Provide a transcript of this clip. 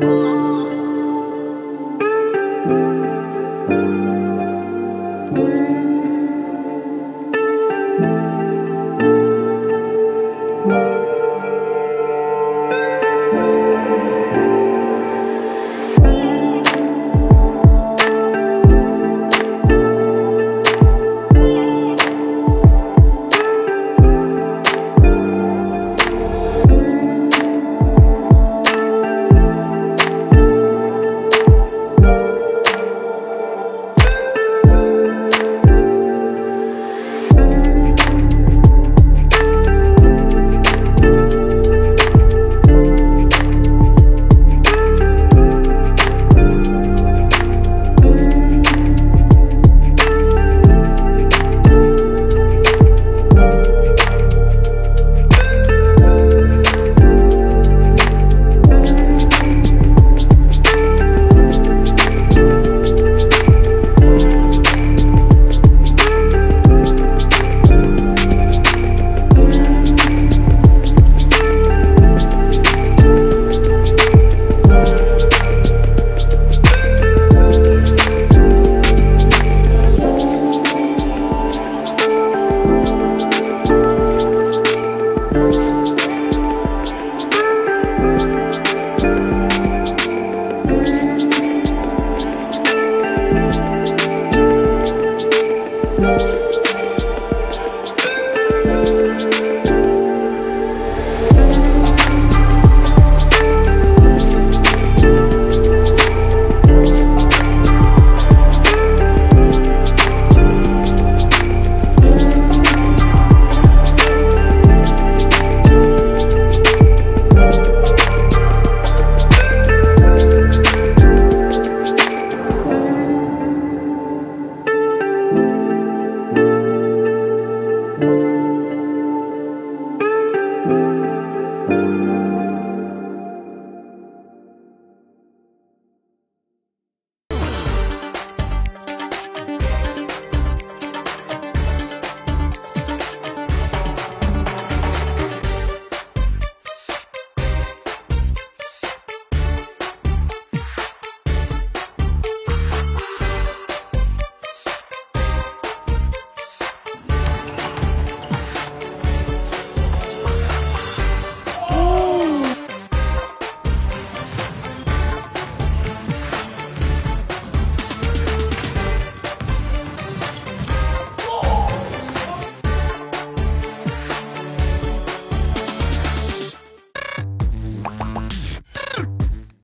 Oh.